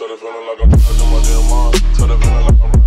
Told the feeling like I'm trapped in my damn mind. Told the feeling like I'm.